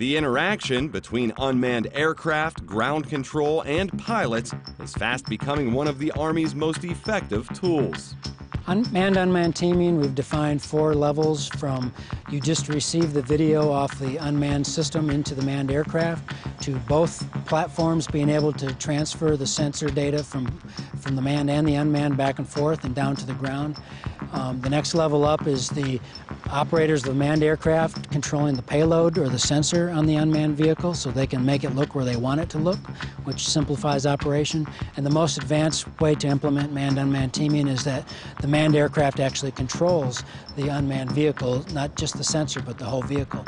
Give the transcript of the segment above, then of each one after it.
The interaction between unmanned aircraft, ground control, and pilots is fast becoming one of the Army's most effective tools. Manned unmanned teaming, we've defined four levels from you just receive the video off the unmanned system into the manned aircraft to both platforms being able to transfer the sensor data from, from the manned and the unmanned back and forth and down to the ground. Um, the next level up is the operators of the manned aircraft controlling the payload or the sensor on the unmanned vehicle so they can make it look where they want it to look, which simplifies operation. And the most advanced way to implement manned unmanned teaming is that the manned aircraft actually controls the unmanned vehicle, not just the sensor, but the whole vehicle.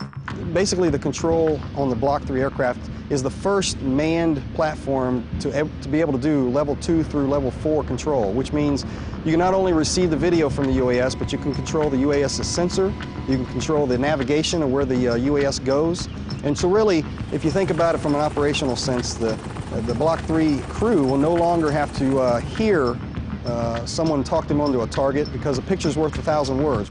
Basically, the control on the Block 3 aircraft is the first manned platform to, to be able to do level 2 through level 4 control, which means you can not only receive the video from the UAS, but you can control the UAS's sensor, you can control the navigation of where the uh, UAS goes. And so really, if you think about it from an operational sense, the, the Block 3 crew will no longer have to uh, hear uh, someone talked him onto a target because a picture's worth a thousand words.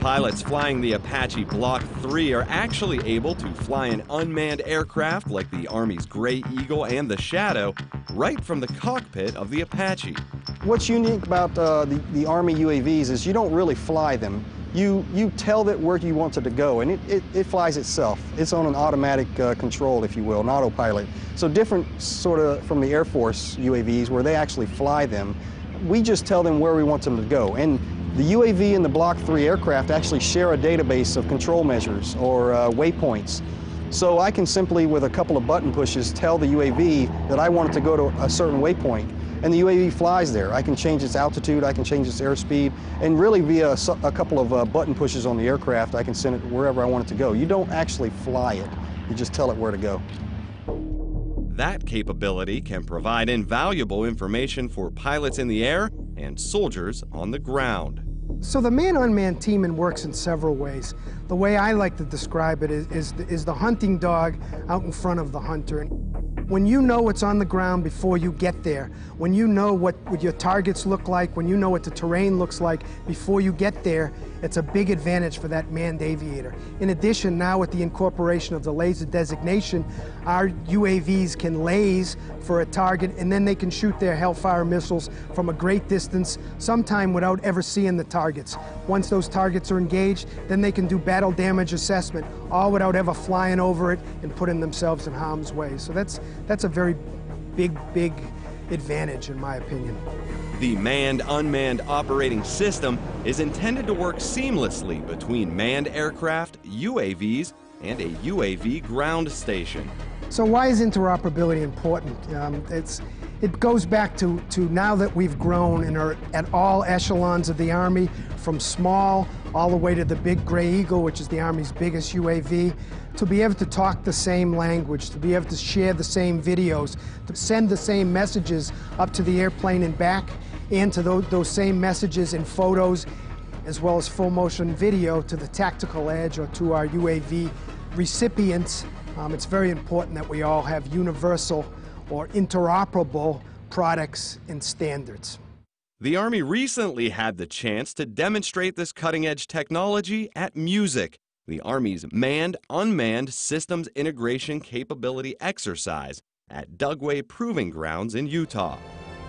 Pilots flying the Apache Block 3 are actually able to fly an unmanned aircraft like the Army's Gray Eagle and the Shadow right from the cockpit of the Apache. What's unique about uh, the, the Army UAVs is you don't really fly them. You, you tell it where you want it to go, and it, it, it flies itself. It's on an automatic uh, control, if you will, an autopilot. So different sort of from the Air Force UAVs where they actually fly them. We just tell them where we want them to go. And the UAV and the Block 3 aircraft actually share a database of control measures or uh, waypoints. So I can simply, with a couple of button pushes, tell the UAV that I want it to go to a certain waypoint. And the UAV flies there. I can change its altitude, I can change its airspeed, and really via a, couple of uh, button pushes on the aircraft, I can send it wherever I want it to go. You don't actually fly it, you just tell it where to go. That capability can provide invaluable information for pilots in the air and soldiers on the ground. So the manned-unmanned teaming works in several ways. The way I like to describe it is, is, the, is the hunting dog out in front of the hunter. When you know what's on the ground before you get there, when you know what, what your targets look like, when you know what the terrain looks like before you get there, it's a big advantage for that manned aviator. In addition, now with the incorporation of the laser designation, our UAVs can lase for a target and then they can shoot their Hellfire missiles from a great distance, sometime without ever seeing the targets. Once those targets are engaged, then they can do battle damage assessment, all without ever flying over it and putting themselves in harm's way. So that's, that's a very big, big advantage in my opinion. The manned unmanned operating system is intended to work seamlessly between manned aircraft, UAVs, and a UAV ground station. So why is interoperability important? Um, it's, it goes back to, to now that we've grown and are at all echelons of the Army, from small all the way to the big Gray Eagle, which is the Army's biggest UAV, to be able to talk the same language, to be able to share the same videos, to send the same messages up to the airplane and back, and to those, those same messages and photos, as well as full motion video to the tactical edge or to our UAV recipients. Um, it's very important that we all have universal or interoperable products and standards. The Army recently had the chance to demonstrate this cutting edge technology at MUSIC, the Army's Manned Unmanned Systems Integration Capability Exercise at Dugway Proving Grounds in Utah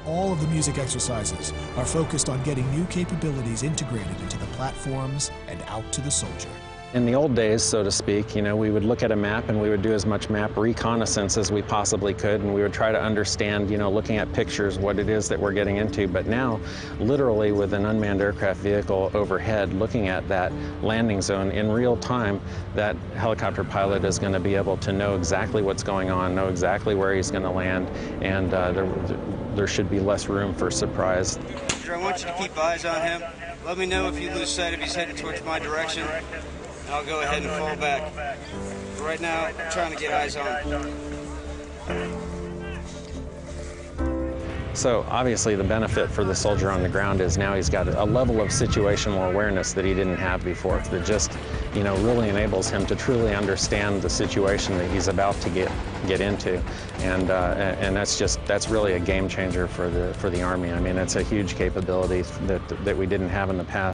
all of the MUSIC exercises are focused on getting new capabilities integrated into the platforms and out to the soldier. In the old days, so to speak, you know, we would look at a map and we would do as much map reconnaissance as we possibly could, and we would try to understand, you know, looking at pictures, what it is that we're getting into. But now, literally with an unmanned aircraft vehicle overhead, looking at that landing zone in real time, that helicopter pilot is going to be able to know exactly what's going on, know exactly where he's going to land, and uh, there, there should be less room for surprise. I want you to keep eyes on him. Let me know if you lose sight if he's heading towards my direction. I'll go ahead and fall back. right now, I'm trying to get eyes on. So obviously the benefit for the soldier on the ground is now he's got a level of situational awareness that he didn't have before that just, you know, really enables him to truly understand the situation that he's about to get get into. And uh, and that's just that's really a game changer for the for the army. I mean, it's a huge capability that that we didn't have in the past.